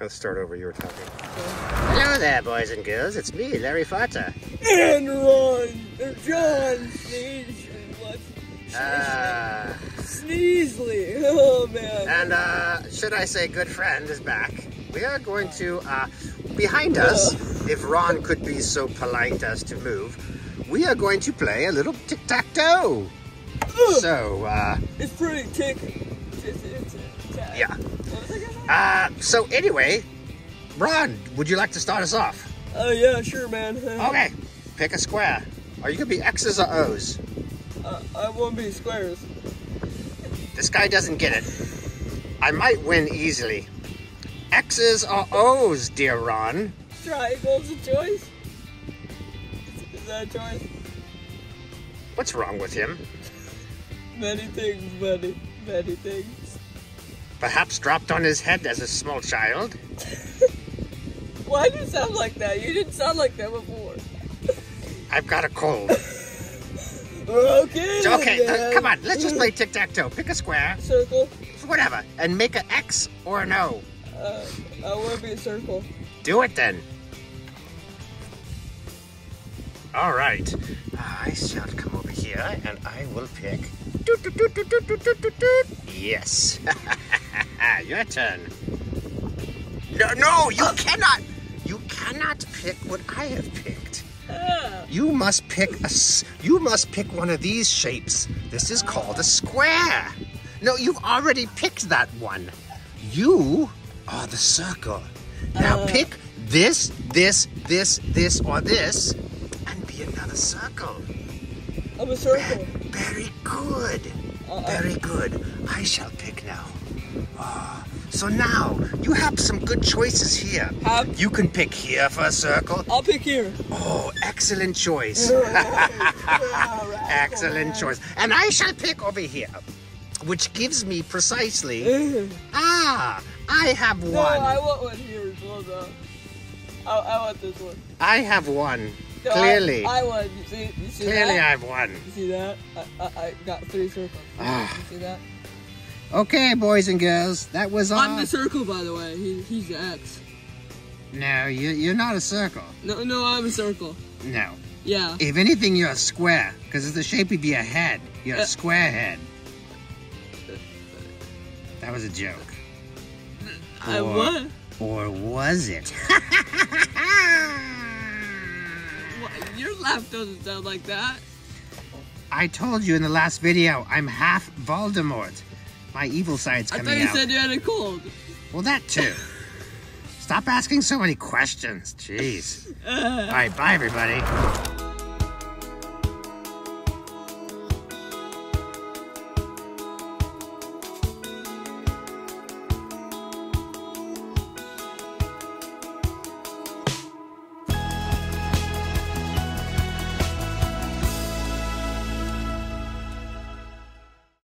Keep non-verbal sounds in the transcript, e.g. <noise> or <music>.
Let's start over. You were talking. Hello there, boys and girls. It's me, Larry Farter. And Ron, or Jon Sneeze, what? Uh, Sneezely. Oh man. and uh, should I say, good friend is back. We are going to, uh, behind us, if Ron could be so polite as to move, we are going to play a little tic-tac-toe. So, uh, It's pretty tick. It's, it's, it's, yeah. What was I gonna say? Uh, so anyway, Ron, would you like to start us off? Oh yeah, sure, man. <laughs> Okay, pick a square. Are you gonna be X's or O's? Uh, I won't be squares. This guy doesn't get it. I might win easily. X's or O's, dear Ron? Triangles a choice? Is, is that a choice? What's wrong with him? Many things, many, many things. Perhaps dropped on his head as a small child? <laughs> Why do you sound like that? You didn't sound like that before. <laughs> I've got a cold. Okay. Okay, then. uh, come on, let's just play tic-tac-toe. Pick a square, Circle. whatever, and make an X or an O. Uh, I want to be a circle. Do it then. All right. I shall come over here and I will pick. Doot, Yes. Your turn. No, no, you cannot. You cannot pick what I have picked. Ah, You must pick a. You must pick one of these shapes. This is called a square. No, you've already picked that one. You are the circle. Now Uh. pick this, this, this, this, or this, and be another circle. I'm a circle. Very good. Uh, uh. Very good. I shall pick now. Ah, so now you have some good choices here. You can pick here for a circle. I'll pick here. Oh, excellent choice. <laughs> <laughs> Excellent choice. And I shall pick over here, which gives me precisely. <laughs> Ah, I have one. No. I want one here as well, though. I, I want this one. I have one. No, Clearly. I, won. You see, you see Clearly, that? I have one. You see that? I, I, I got three circles. Ah. You see that? Okay, boys and girls, that was all. I'm the circle, by the way. He, he's the X. no, you, you're not a circle. No, no, I'm a circle. No. Yeah. If anything, you're a square, because it's the shape of your head. You're a Uh. square head. That was a joke. I Or- what? Or was it? <laughs> what? Your laugh doesn't sound like that. I told you in the last video, I'm half Voldemort. My evil side's I thought you out. said you had a cold. Well, that too. Stop asking so many questions. Jeez. Uh. <laughs> All right, bye, everybody.